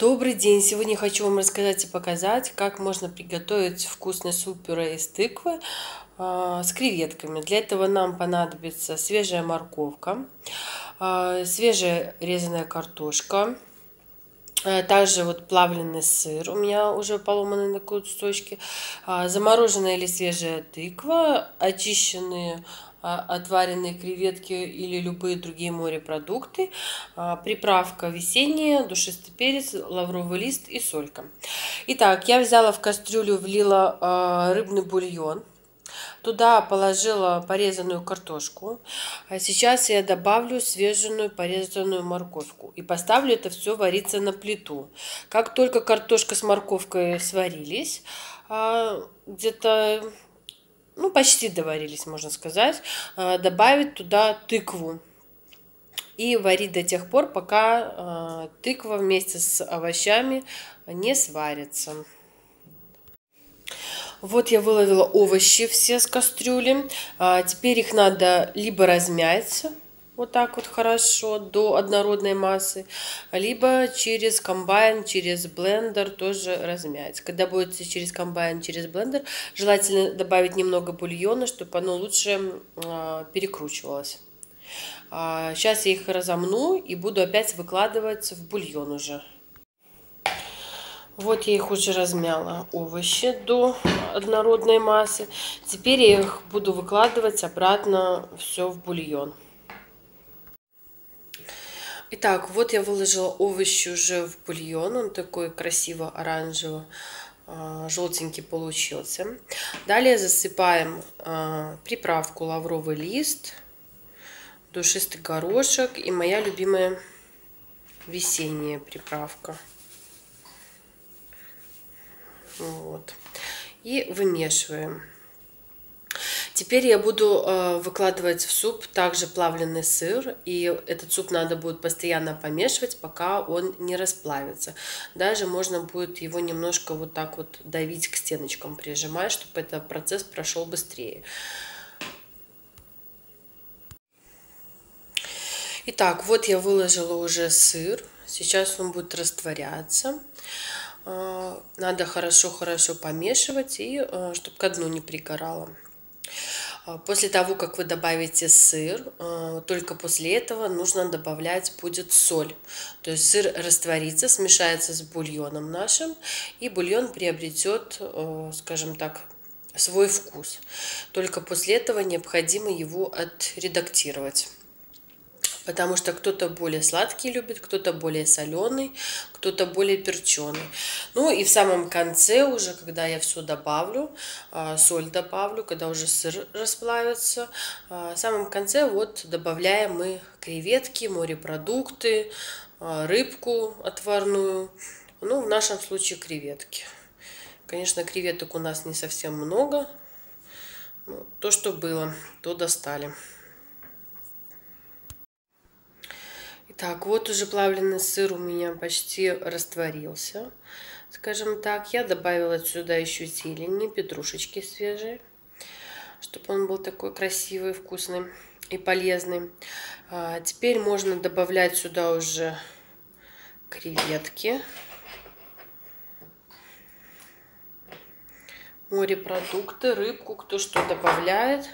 Добрый день! Сегодня хочу вам рассказать и показать, как можно приготовить вкусный суп-пюре из тыквы э, с креветками. Для этого нам понадобится свежая морковка, э, свежая резаная картошка, э, также вот плавленый сыр, у меня уже поломанный на кусочки, замороженная или свежая тыква, очищенные отваренные креветки или любые другие морепродукты, а, приправка весенняя, душистый перец, лавровый лист и солька. Итак, я взяла в кастрюлю, влила а, рыбный бульон, Туда положила порезанную картошку. А сейчас я добавлю свежую порезанную морковку. И поставлю это все вариться на плиту. Как только картошка с морковкой сварились, где-то ну, почти доварились, можно сказать, а, добавить туда тыкву и варить до тех пор, пока а, тыква вместе с овощами не сварится. Вот я выловила овощи все с кастрюли. А, теперь их надо либо размять, вот так вот хорошо до однородной массы, либо через комбайн, через блендер тоже размять. Когда будете через комбайн, через блендер, желательно добавить немного бульона, чтобы оно лучше э, перекручивалось. А, сейчас я их разомну и буду опять выкладывать в бульон уже. Вот я их уже размяла, овощи до однородной массы. Теперь я их буду выкладывать обратно все в бульон. Итак, вот я выложила овощи уже в бульон. Он такой красиво оранжево а, желтенький получился. Далее засыпаем а, приправку лавровый лист, душистый горошек и моя любимая весенняя приправка. Вот. И вымешиваем. Теперь я буду э, выкладывать в суп также плавленый сыр. И этот суп надо будет постоянно помешивать, пока он не расплавится. Даже можно будет его немножко вот так вот давить к стеночкам, прижимать, чтобы этот процесс прошел быстрее. Итак, вот я выложила уже сыр. Сейчас он будет растворяться. Э, надо хорошо-хорошо помешивать, и э, чтобы ко дну не пригорало. А, после того, как вы добавите сыр, а, только после этого нужно добавлять будет соль. То есть сыр растворится, смешается с бульоном нашим, и бульон приобретет, а, скажем так, свой вкус. Только после этого необходимо его отредактировать потому что кто-то более сладкий любит, кто-то более соленый, кто-то более перченый. Ну и в самом конце уже, когда я все добавлю, а, соль добавлю, когда уже сыр расплавится, а, в самом конце вот добавляем мы креветки, морепродукты, а, рыбку отварную, ну в нашем случае креветки. Конечно, креветок у нас не совсем много, ну, то, что было, то достали. Так, вот уже плавленый сыр у меня почти растворился. Скажем так, я добавила сюда еще зелени, петрушечки свежие, чтобы он был такой красивый, вкусный и полезный. А теперь можно добавлять сюда уже креветки. морепродукты, рыбку, кто что добавляет,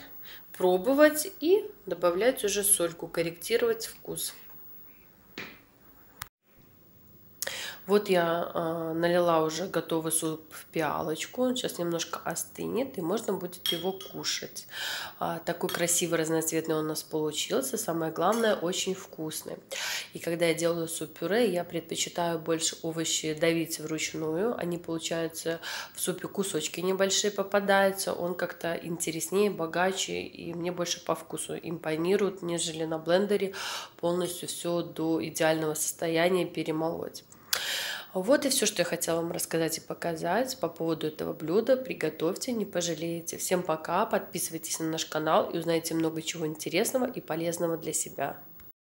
пробовать и добавлять уже сольку, корректировать вкус. Вот я э, налила уже готовый суп в пиалочку. Он сейчас немножко остынет, и можно будет его кушать. А, такой красивый разноцветный он у нас получился. Самое главное, очень вкусный. И когда я делаю суп-пюре, я предпочитаю больше овощи давить вручную. Они получаются в супе кусочки небольшие попадаются. Он как-то интереснее, богаче, и мне больше по вкусу импонирует, нежели на блендере полностью все до идеального состояния перемолоть. Вот и все, что я хотела вам рассказать и показать по поводу этого блюда. Приготовьте, не пожалеете. Всем пока, подписывайтесь на наш канал и узнаете много чего интересного и полезного для себя.